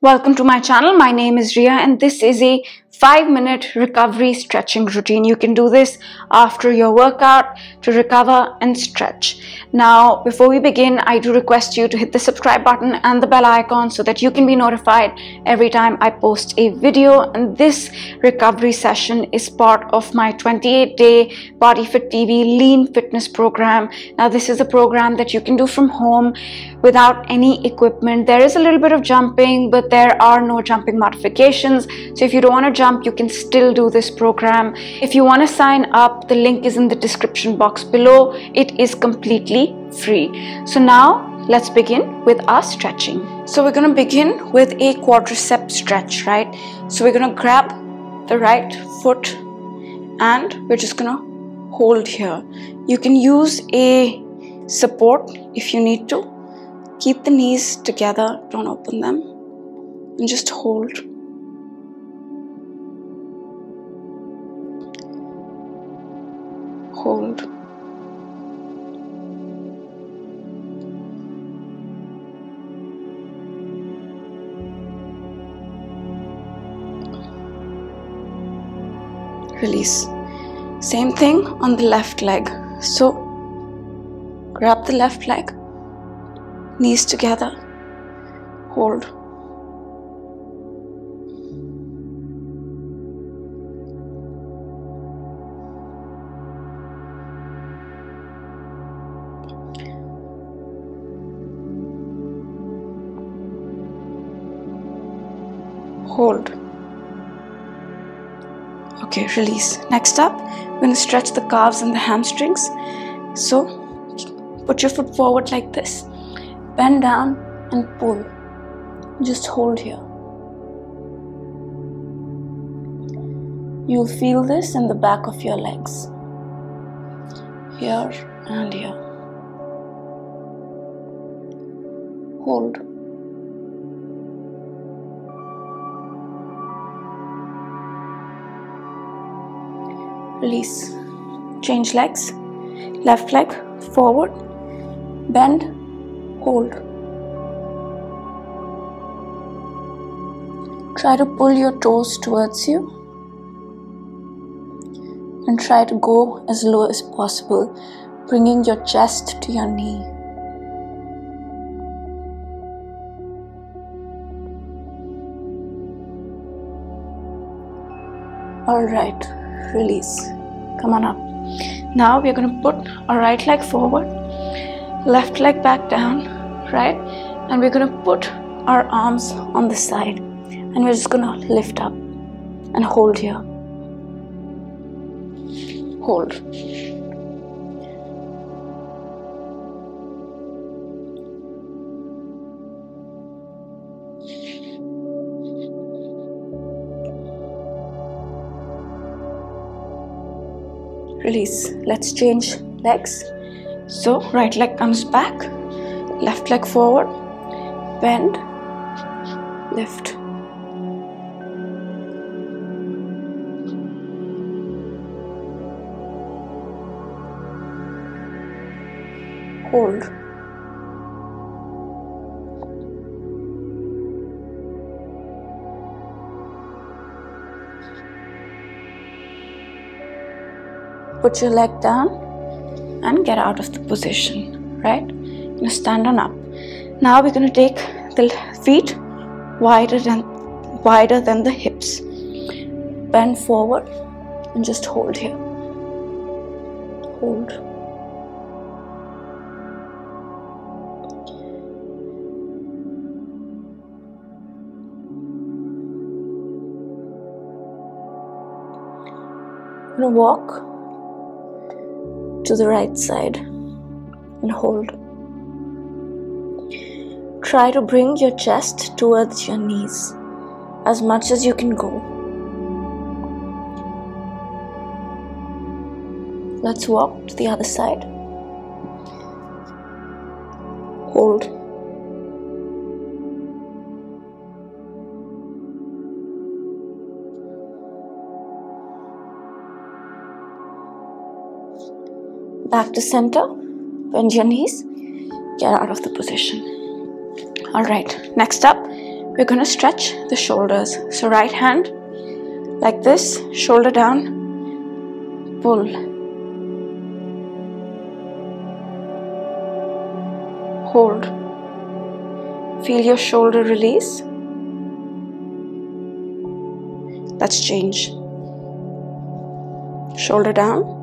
Welcome to my channel. My name is Rhea and this is a 5 minute recovery stretching routine. You can do this after your workout to recover and stretch. Now, before we begin, I do request you to hit the subscribe button and the bell icon so that you can be notified every time I post a video. And this recovery session is part of my 28 day Body Fit TV lean fitness program. Now, this is a program that you can do from home without any equipment. There is a little bit of jumping, but there are no jumping modifications. So if you don't want to jump, you can still do this program. If you want to sign up, the link is in the description box below. It is completely free. So now let's begin with our stretching. So we're going to begin with a quadricep stretch, right? So we're going to grab the right foot and we're just going to hold here. You can use a support if you need to. Keep the knees together, don't open them, and just hold. hold. Release. Same thing on the left leg. So grab the left leg, knees together, hold. hold okay release. Next up we're going to stretch the calves and the hamstrings. So put your foot forward like this. Bend down and pull. Just hold here. You'll feel this in the back of your legs. Here and here. Hold release change legs. Left leg forward. Bend. Hold. Try to pull your toes towards you. And try to go as low as possible bringing your chest to your knee. All right release. Come on up. Now we're going to put our right leg forward left leg back down right? And we're going to put our arms on the side. And we're just going to lift up and hold here. Hold release. Let's change legs. So right leg comes back. Left leg forward. Bend. Lift. Hold put your leg down and get out of the position right? You stand on up. Now we're going to take the feet wider than wider than the hips. Bend forward and just hold here. Hold. I'm gonna walk to the right side and hold. Try to bring your chest towards your knees as much as you can go. Let's walk to the other side. Hold. Back to center bend your knees get out of the position all right next up we're going to stretch the shoulders. So, right hand like this, shoulder down, pull. Hold. Feel your shoulder release. Let's change. Shoulder down.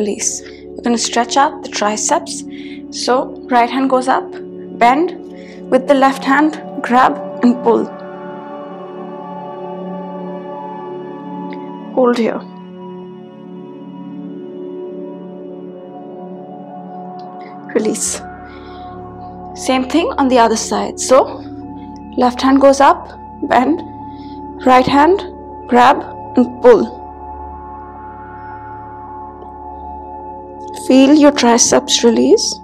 Release. We're going to stretch out the triceps. So, right hand goes up, bend, with the left hand, grab and pull. Hold here. Release. Same thing on the other side. So, left hand goes up, bend, right hand, grab and pull. Feel your triceps release.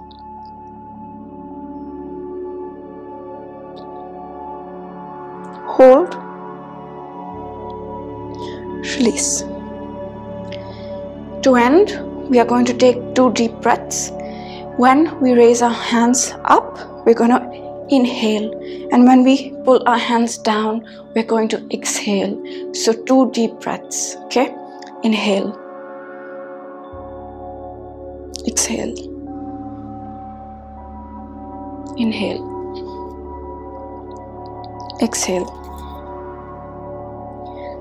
Hold. Release. To end, we are going to take two deep breaths. When we raise our hands up, we're going to inhale. And when we pull our hands down, we're going to exhale. So, two deep breaths. Okay? Inhale exhale. Inhale. Exhale.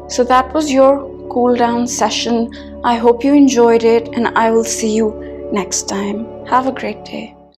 So that was your cool down session. I hope you enjoyed it and I will see you next time. Have a great day.